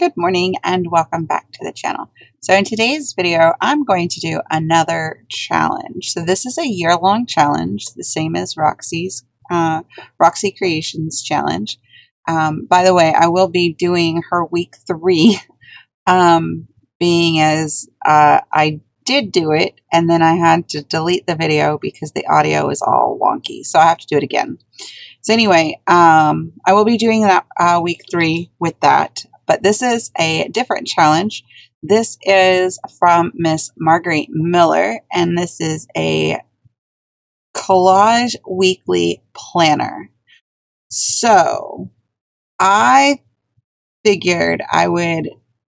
Good morning and welcome back to the channel. So in today's video, I'm going to do another challenge. So this is a year-long challenge, the same as Roxy's uh, Roxy Creations challenge. Um, by the way, I will be doing her week three, um, being as uh, I did do it and then I had to delete the video because the audio is all wonky. So I have to do it again. So anyway, um, I will be doing that uh, week three with that. But this is a different challenge. This is from Miss Marguerite Miller, and this is a collage weekly planner. So I figured I would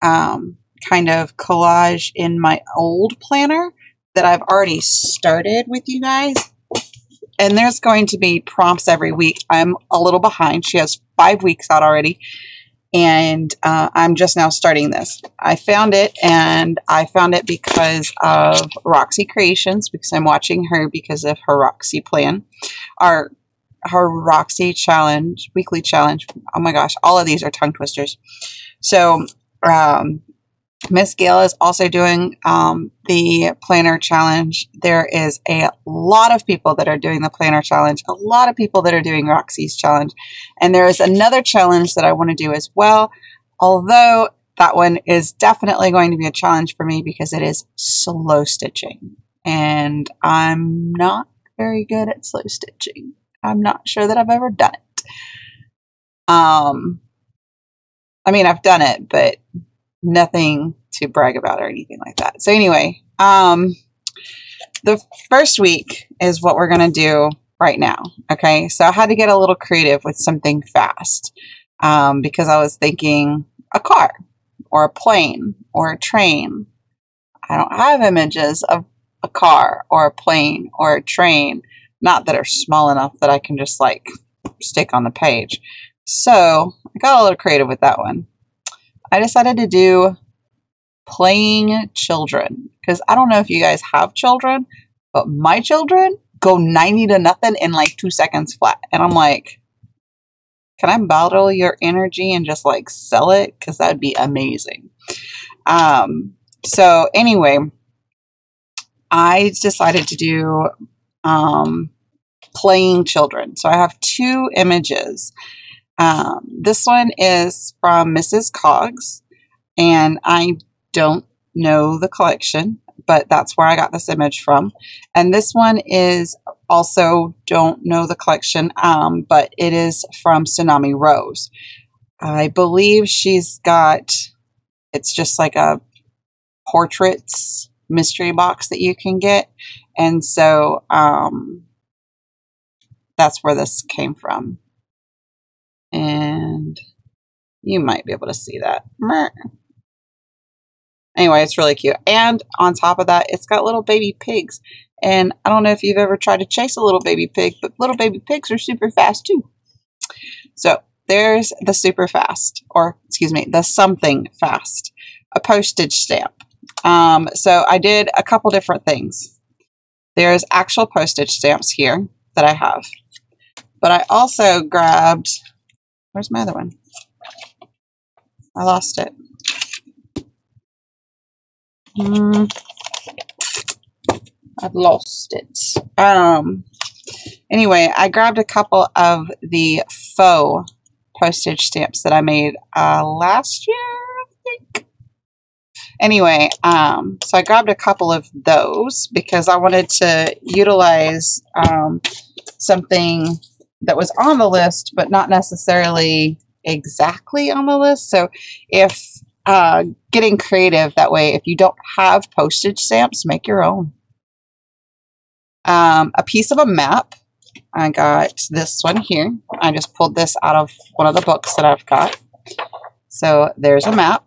um, kind of collage in my old planner that I've already started with you guys. And there's going to be prompts every week. I'm a little behind. She has five weeks out already and uh, I'm just now starting this. I found it, and I found it because of Roxy Creations, because I'm watching her because of her Roxy plan, our her Roxy challenge, weekly challenge. Oh my gosh, all of these are tongue twisters. So um, Miss Gail is also doing um, the planner challenge. There is a lot of people that are doing the planner challenge, a lot of people that are doing Roxy's challenge. And there is another challenge that I want to do as well, although that one is definitely going to be a challenge for me because it is slow stitching. And I'm not very good at slow stitching. I'm not sure that I've ever done it. Um, I mean, I've done it, but nothing to brag about or anything like that. So anyway, um, the first week is what we're going to do right now. Okay. So I had to get a little creative with something fast um, because I was thinking a car or a plane or a train. I don't have images of a car or a plane or a train, not that are small enough that I can just like stick on the page. So I got a little creative with that one. I decided to do playing children because I don't know if you guys have children, but my children go 90 to nothing in like two seconds flat. And I'm like, can I bottle your energy and just like sell it? Because that'd be amazing. Um, so, anyway, I decided to do um, playing children. So, I have two images. Um, this one is from Mrs. Coggs, and I don't know the collection, but that's where I got this image from. And this one is also don't know the collection, um, but it is from Tsunami Rose. I believe she's got, it's just like a portraits mystery box that you can get. And so um, that's where this came from and you might be able to see that. Anyway, it's really cute. And on top of that, it's got little baby pigs. And I don't know if you've ever tried to chase a little baby pig, but little baby pigs are super fast too. So there's the super fast, or excuse me, the something fast, a postage stamp. Um, so I did a couple different things. There's actual postage stamps here that I have. But I also grabbed Where's my other one? I lost it. Mm, I've lost it. Um. Anyway, I grabbed a couple of the faux postage stamps that I made uh, last year, I think. Anyway, um, so I grabbed a couple of those because I wanted to utilize um, something that was on the list, but not necessarily exactly on the list. So if uh, getting creative that way, if you don't have postage stamps, make your own. Um, a piece of a map. I got this one here. I just pulled this out of one of the books that I've got. So there's a map.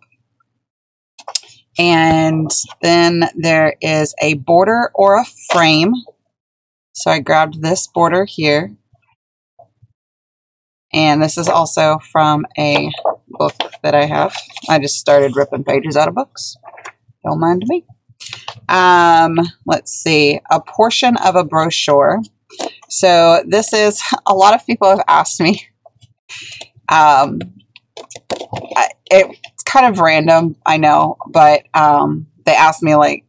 And then there is a border or a frame. So I grabbed this border here. And this is also from a book that I have. I just started ripping pages out of books. Don't mind me. Um, let's see, a portion of a brochure. So this is, a lot of people have asked me. Um, it kind of random, I know, but um, they asked me like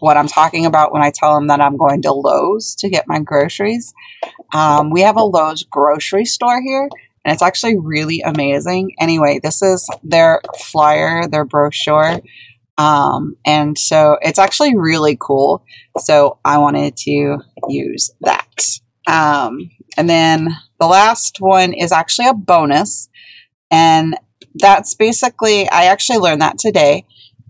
what I'm talking about when I tell them that I'm going to Lowe's to get my groceries. Um, we have a Lowe's grocery store here, and it's actually really amazing. Anyway, this is their flyer, their brochure. Um, and so it's actually really cool. So I wanted to use that. Um, and then the last one is actually a bonus. And that's basically, I actually learned that today.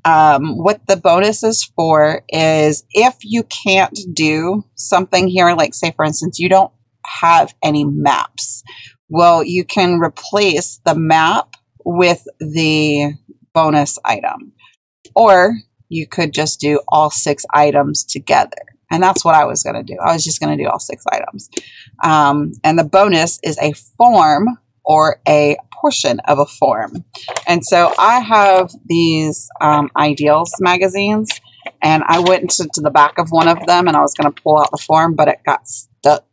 Um, what the bonus is for is if you can't do something here, like say for instance, you don't have any maps. Well, you can replace the map with the bonus item. Or you could just do all six items together. And that's what I was going to do. I was just going to do all six items. Um, and the bonus is a form or a portion of a form. And so I have these um, Ideals magazines, and I went into to the back of one of them and I was going to pull out the form, but it got stuck.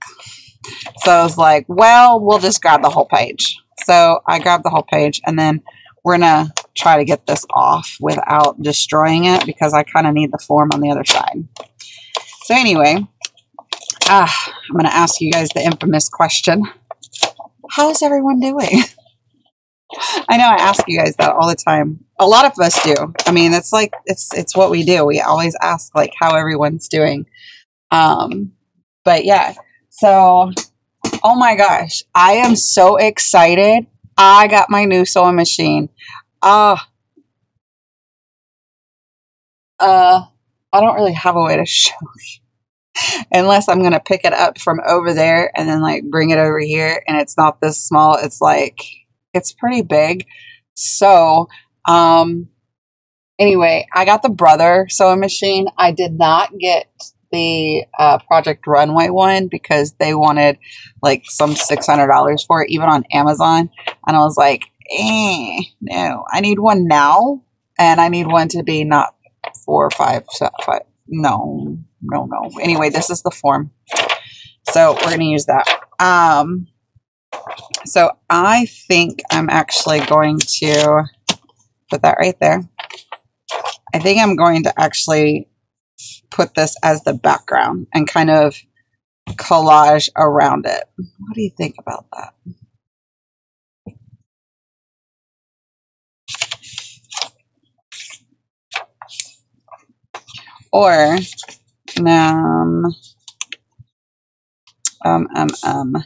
So I was like, well, we'll just grab the whole page. So I grabbed the whole page and then we're going to try to get this off without destroying it because I kind of need the form on the other side. So anyway, ah, I'm going to ask you guys the infamous question. How's everyone doing? I know I ask you guys that all the time. A lot of us do. I mean, it's like it's it's what we do. We always ask like how everyone's doing. Um, but yeah. So, oh my gosh, I am so excited. I got my new sewing machine. Ah. Uh, uh I don't really have a way to show you. Unless I'm going to pick it up from over there and then like bring it over here and it's not this small. It's like it's pretty big. So, um, anyway, I got the brother sewing machine. I did not get the uh, Project Runway one because they wanted like some $600 for it, even on Amazon. And I was like, eh, no, I need one now. And I need one to be not four or five, so five. No, no, no. Anyway, this is the form. So we're going to use that. Um, so I think I'm actually going to put that right there. I think I'm going to actually put this as the background and kind of collage around it. What do you think about that? Or, um, um, um, um,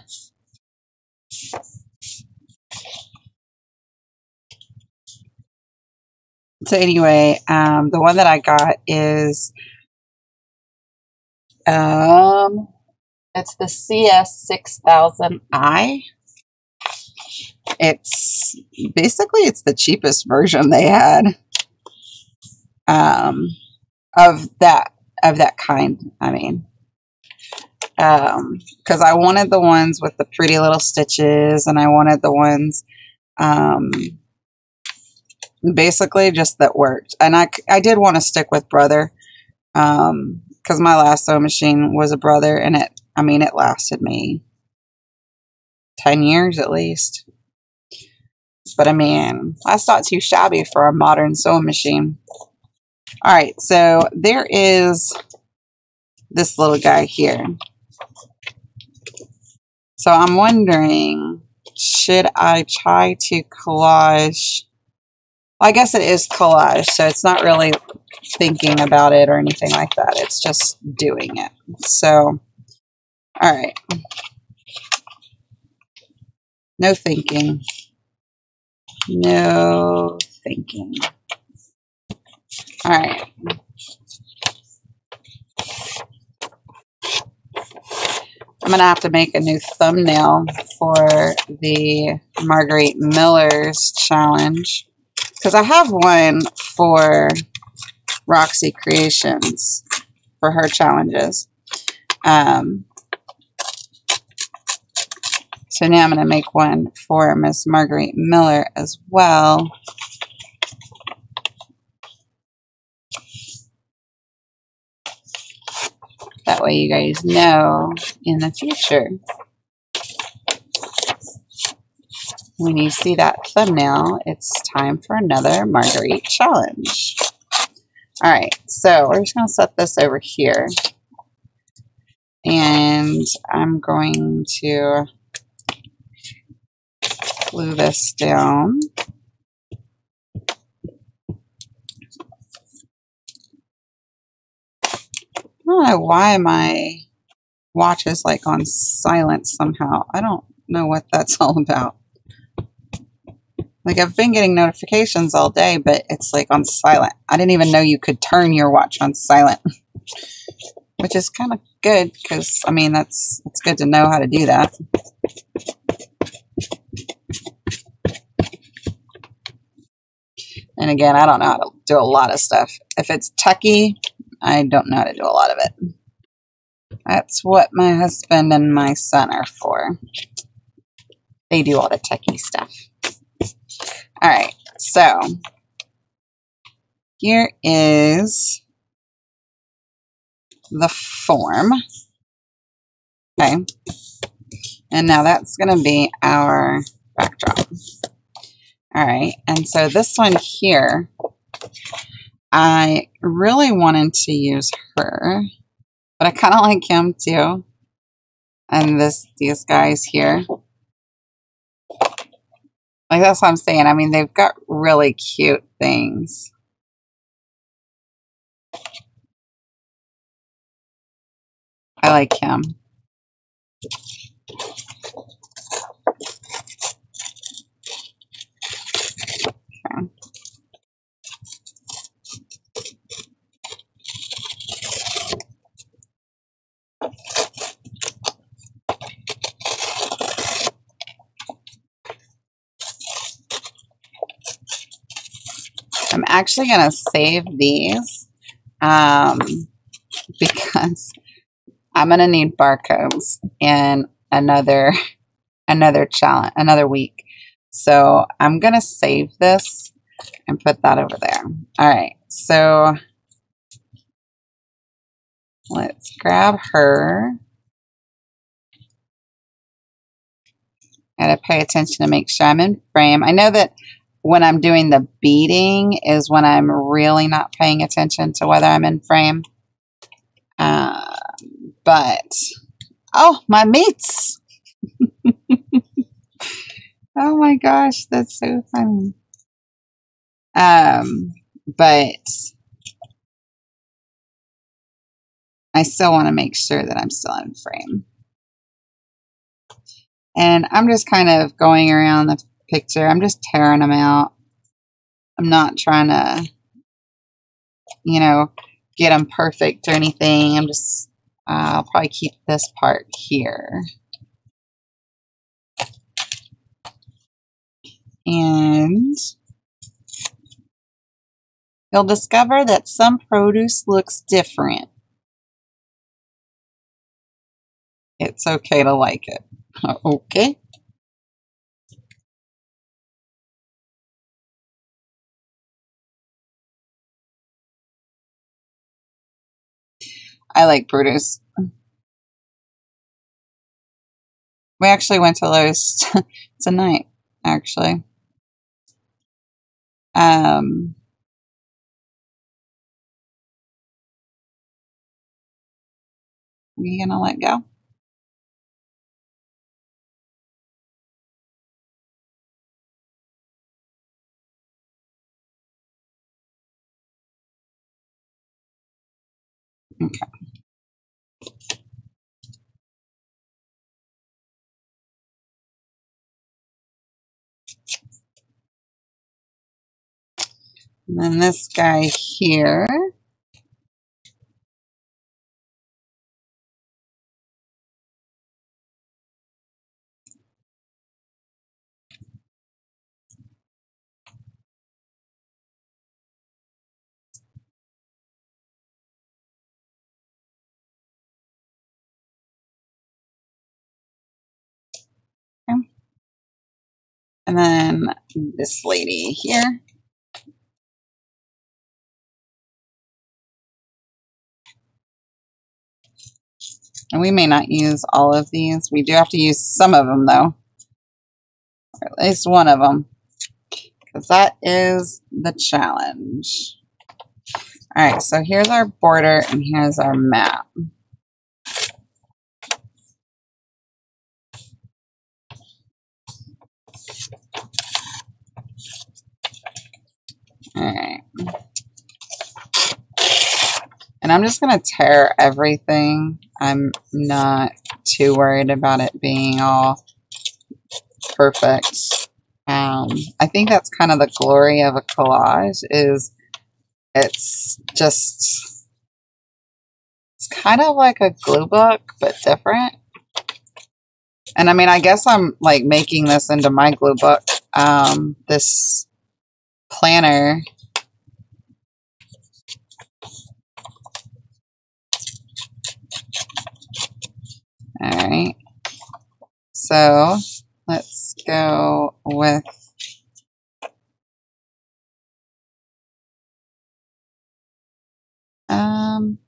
so anyway, um, the one that I got is um, it's the CS6000i. It's basically it's the cheapest version they had um, of that of that kind. I mean, Um, because um, I wanted the ones with the pretty little stitches, and I wanted the ones um, basically just that worked. And I, I did want to stick with Brother because my last sewing machine was a Brother, and it, I mean, it lasted me 10 years at least. But I mean, that's not too shabby for a modern sewing machine. All right, so there is this little guy here. So I'm wondering, should I try to collage? I guess it is collage, so it's not really thinking about it or anything like that. It's just doing it. So, all right. No thinking. No thinking. All right. I'm going to have to make a new thumbnail for the Marguerite Miller's challenge. Because I have one for Roxy Creations for her challenges. Um, so now I'm going to make one for Miss Marguerite Miller as well. That way you guys know in the future. when you see that thumbnail, it's time for another Marguerite challenge. All right, so we're just going to set this over here. And I'm going to glue this down. I don't know why my watch is like on silent somehow. I don't know what that's all about. Like I've been getting notifications all day, but it's like on silent. I didn't even know you could turn your watch on silent, which is kind of good because I mean that's it's good to know how to do that. And again, I don't know how to do a lot of stuff. If it's techie, I don't know how to do a lot of it. That's what my husband and my son are for. They do all the techie stuff. All right, so here is the form. Okay. And now that's going to be our backdrop. All right. And so this one here, I really wanted to use her, but I kind of like him too. And this, these guys here. Like that's what I'm saying. I mean, they've got really cute things. I like him. I'm actually going to save these um, because I'm going to need barcodes in another another challenge, another week. So I'm going to save this and put that over there. All right. So let's grab her. Gotta pay attention to make sure I'm in frame. I know that when I'm doing the beading is when I'm really not paying attention to whether I'm in frame. Uh, but, oh, my meats. oh my gosh, that's so funny. Um, but I still want to make sure that I'm still in frame. And I'm just kind of going around the picture. I'm just tearing them out. I'm not trying to, you know, get them perfect or anything. I'm just, uh, I'll probably keep this part here. And you'll discover that some produce looks different. It's okay to like it. Okay. I like produce. We actually went to Lowe's tonight, actually. Um, are you gonna let go? Okay. And then this guy here. And then this lady here. And we may not use all of these. We do have to use some of them though. Or at least one of them. Because that is the challenge. Alright, so here's our border and here's our map. Alright. And I'm just going to tear everything. I'm not too worried about it being all perfect. Um, I think that's kind of the glory of a collage is it's just, it's kind of like a glue book, but different. And I mean, I guess I'm like making this into my glue book. Um, this planner All right. So let's go with um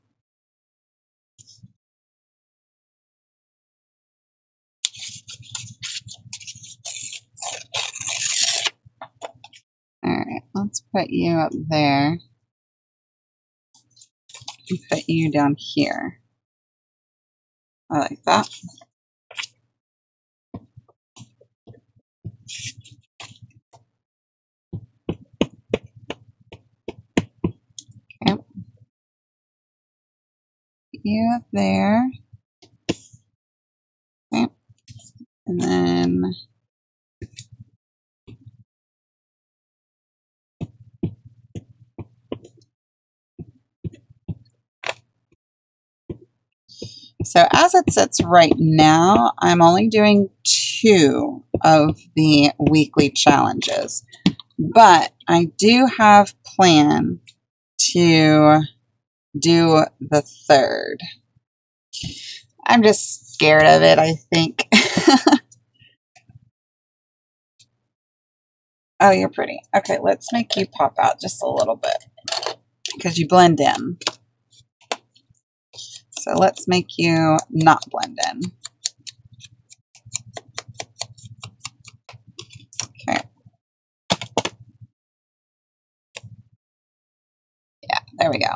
All right, let's put you up there and put you down here. I like that. You up there. Okay. And then So as it sits right now, I'm only doing two of the weekly challenges, but I do have plan to do the third. I'm just scared of it, I think. oh, you're pretty. Okay, let's make you pop out just a little bit because you blend in. So let's make you not blend in. Okay. Yeah, there we go.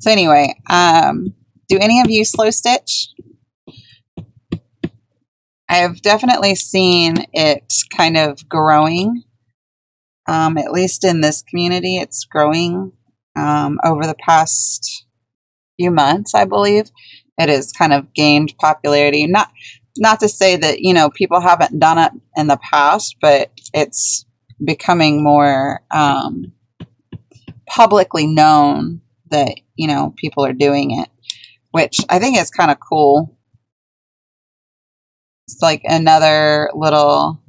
So anyway, um, do any of you slow stitch? I've definitely seen it kind of growing. Um, at least in this community, it's growing um, over the past few months, I believe. It has kind of gained popularity. Not not to say that you know people haven't done it in the past, but it's becoming more um, publicly known that you know people are doing it, which I think is kind of cool. It's like another little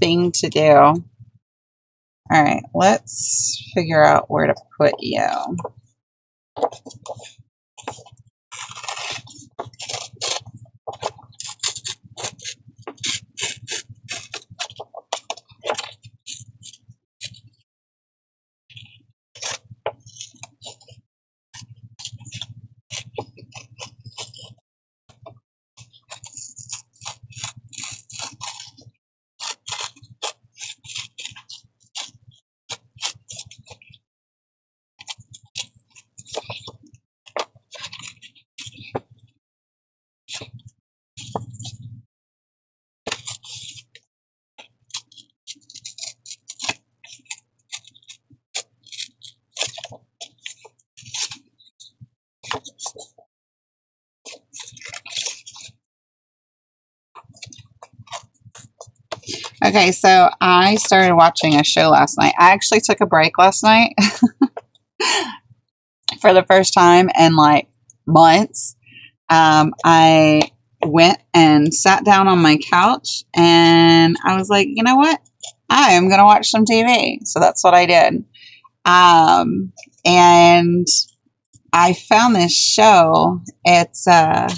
thing to do. All right, let's figure out where to put you. Okay, so I started watching a show last night. I actually took a break last night for the first time in like months. Um, I went and sat down on my couch and I was like, you know what? I am going to watch some TV. So that's what I did. Um, and I found this show. It's, uh,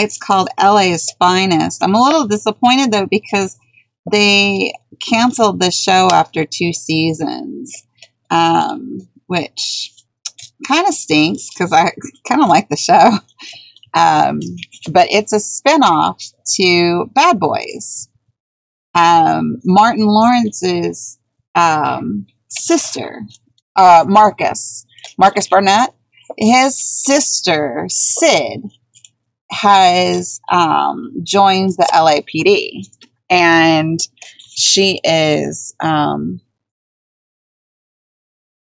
it's called LA's Finest. I'm a little disappointed though because they canceled the show after two seasons, um, which kind of stinks because I kind of like the show. Um, but it's a spinoff to Bad Boys. Um, Martin Lawrence's um, sister, uh, Marcus, Marcus Burnett, his sister, Syd, has um, joined the LAPD. And she is, um,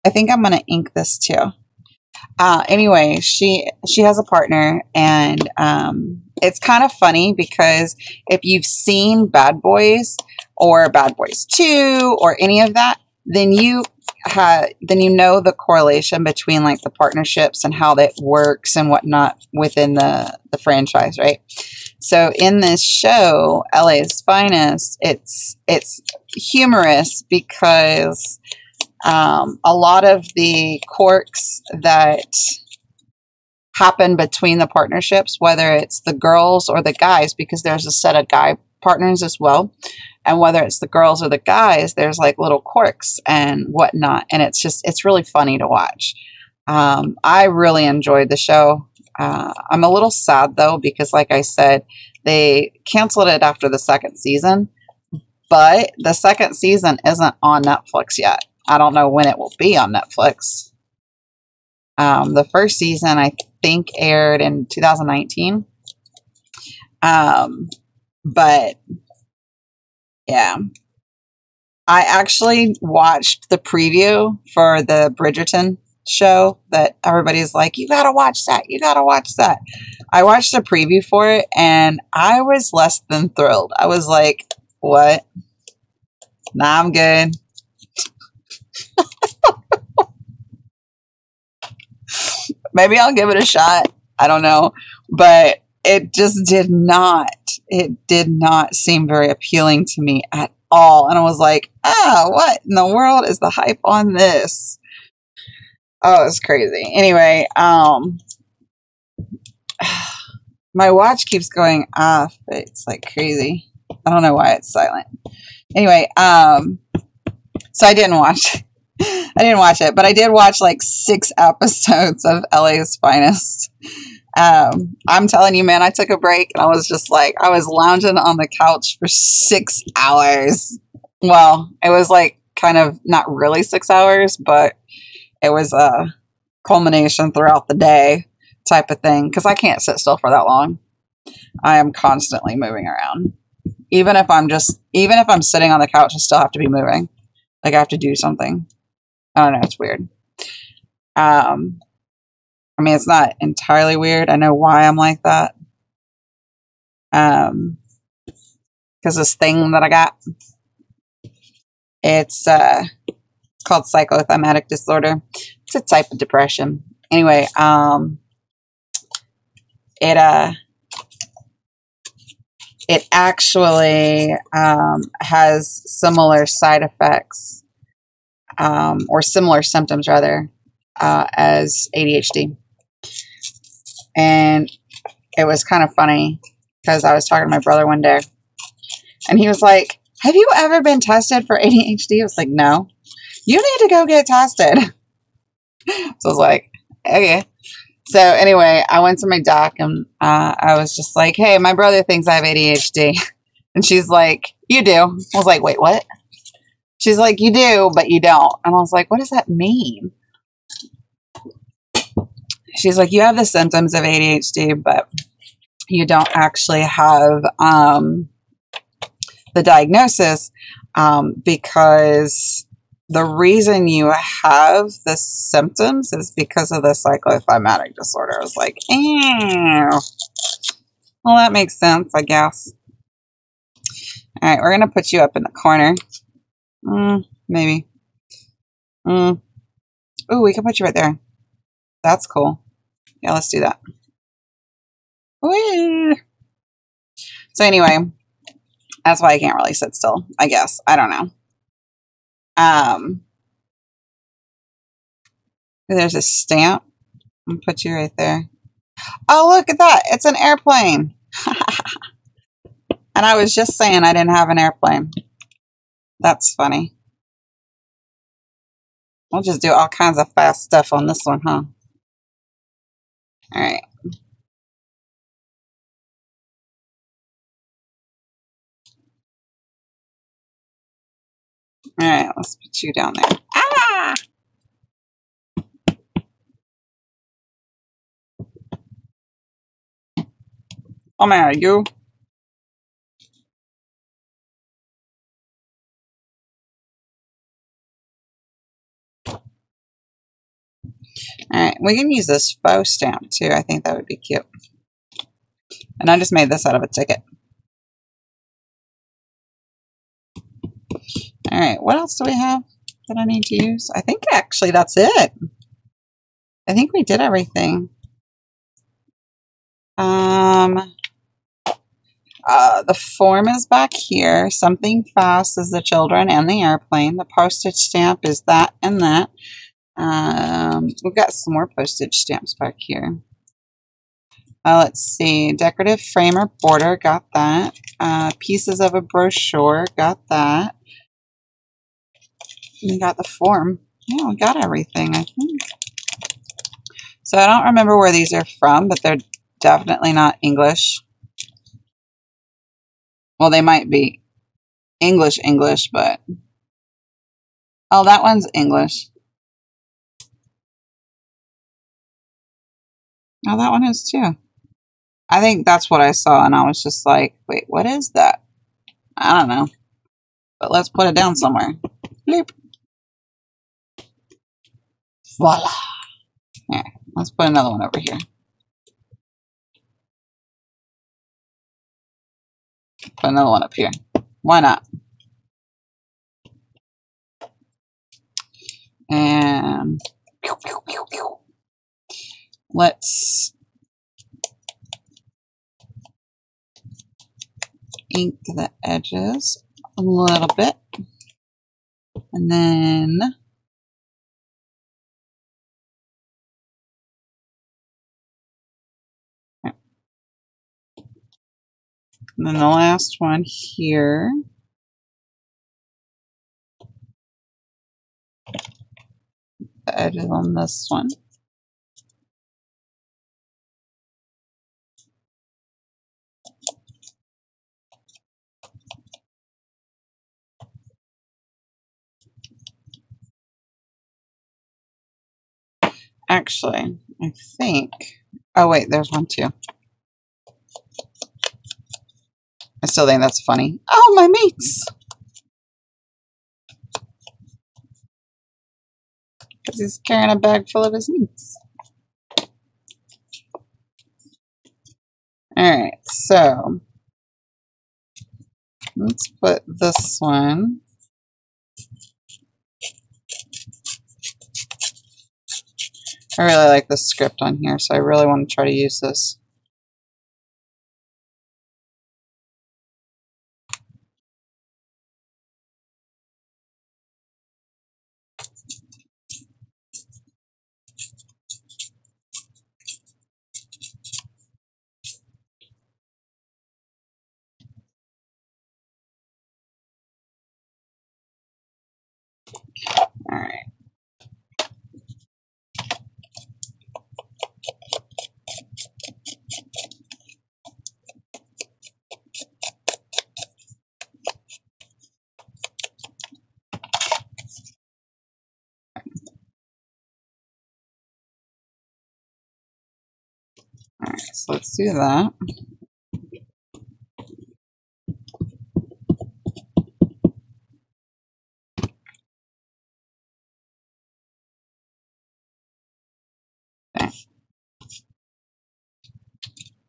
I think I'm going to ink this too. Uh, anyway, she she has a partner, and um, it's kind of funny because if you've seen Bad Boys or Bad Boys Two or any of that, then you then you know the correlation between like the partnerships and how that works and whatnot within the the franchise, right? So in this show, LA's Finest, it's it's humorous because um, a lot of the quirks that happen between the partnerships, whether it's the girls or the guys, because there's a set of guy partners as well. And whether it's the girls or the guys, there's like little quirks and whatnot. And it's just, it's really funny to watch. Um, I really enjoyed the show. Uh, I'm a little sad though, because like I said, they canceled it after the second season, but the second season isn't on Netflix yet. I don't know when it will be on Netflix. Um, the first season, I think, aired in 2019. Um, but yeah, I actually watched the preview for the Bridgerton show that everybody's like, you gotta watch that, you gotta watch that. I watched the preview for it and I was less than thrilled. I was like, what? Nah, I'm good. Maybe I'll give it a shot. I don't know. But it just did not, it did not seem very appealing to me at all. And I was like, ah, what in the world is the hype on this? Oh, it's crazy. Anyway, um, my watch keeps going off. It's like crazy. I don't know why it's silent. Anyway, um, so I didn't watch. I didn't watch it, but I did watch like six episodes of LA's Finest. Um, I'm telling you, man, I took a break and I was just like, I was lounging on the couch for six hours. Well, it was like kind of not really six hours, but it was a culmination throughout the day type of thing because I can't sit still for that long. I am constantly moving around. Even if I'm just, even if I'm sitting on the couch, I still have to be moving. Like I have to do something. I don't know. It's weird. Um, I mean, it's not entirely weird. I know why I'm like that. Um, because this thing that I got, it's uh, it's called psychothymatic disorder. It's a type of depression. Anyway, um, it uh, it actually um, has similar side effects um, or similar symptoms rather uh, as ADHD. And it was kind of funny because I was talking to my brother one day and he was like, Have you ever been tested for ADHD? I was like, No. You need to go get tested. so I was like, Okay. So anyway, I went to my doc and uh, I was just like, Hey, my brother thinks I have ADHD. And she's like, You do. I was like, Wait, what? She's like, You do, but you don't. And I was like, What does that mean? She's like, You have the symptoms of ADHD, but you don't actually have um, the diagnosis um, because the reason you have the symptoms is because of the psychothymatic disorder. I was like, Ew. Well, that makes sense, I guess. All right, we're going to put you up in the corner. Mm, maybe. Mm. Oh, we can put you right there. That's cool. Yeah, let's do that. Whee! So anyway, that's why I can't really sit still, I guess. I don't know. Um, there's a stamp. I'll put you right there. Oh, look at that. It's an airplane. and I was just saying I didn't have an airplane. That's funny. We'll just do all kinds of fast stuff on this one, huh? All right. All right, let's put you down there. Ah! Come here, you. All right, we can use this faux stamp too. I think that would be cute. And I just made this out of a ticket. All right, what else do we have that I need to use? I think actually that's it. I think we did everything. Um, uh, the form is back here. Something fast is the children and the airplane. The postage stamp is that and that. Um, we've got some more postage stamps back here. Uh, let's see. Decorative frame or border, got that. Uh, pieces of a brochure, got that. We got the form. Yeah, we got everything, I think. So I don't remember where these are from, but they're definitely not English. Well, they might be English, English, but... Oh, that one's English. Oh, that one is too. I think that's what I saw, and I was just like, wait, what is that? I don't know. But let's put it down somewhere. Bleep. Voila. Yeah, let's put another one over here. Put another one up here. Why not? And pew, pew, pew, let's ink the edges a little bit. And then And then the last one here. The edges on this one. Actually, I think, oh wait, there's one too. I still think that's funny. Oh, my mates! Because he's carrying a bag full of his meats. Alright, so let's put this one I really like this script on here, so I really want to try to use this. All right. All right, so let's do that.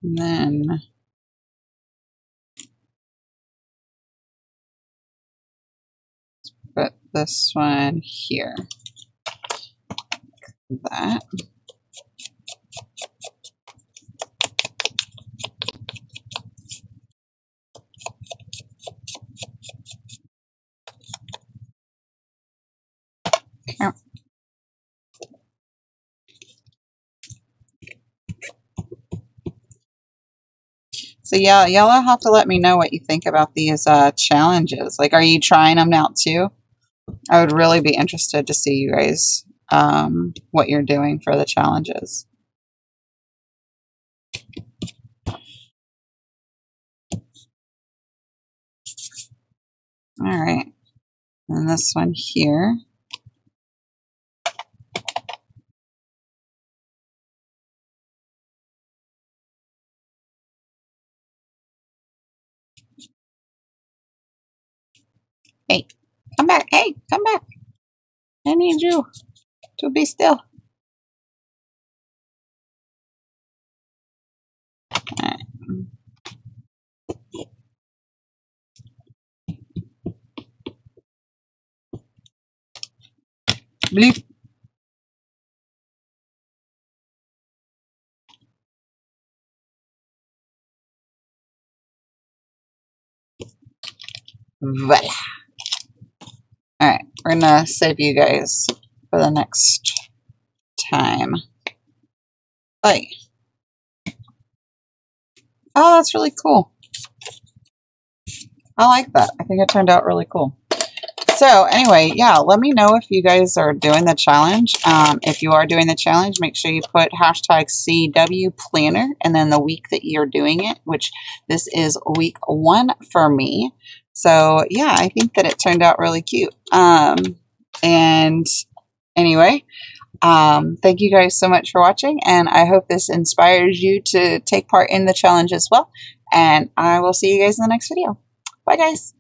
And then put this one here. That. So yeah, y'all have to let me know what you think about these uh, challenges. Like, are you trying them out too? I would really be interested to see you guys um, what you're doing for the challenges. All right. And this one here. Back. Hey, come back. I need you to be still. Bleep. Voila. Alright, we're gonna save you guys for the next time. Bye. oh, that's really cool. I like that. I think it turned out really cool. So anyway, yeah, let me know if you guys are doing the challenge. Um, if you are doing the challenge, make sure you put hashtag CW Planner and then the week that you're doing it, which this is week one for me. So yeah, I think that it turned out really cute. Um, and anyway, um, thank you guys so much for watching, and I hope this inspires you to take part in the challenge as well. And I will see you guys in the next video. Bye, guys.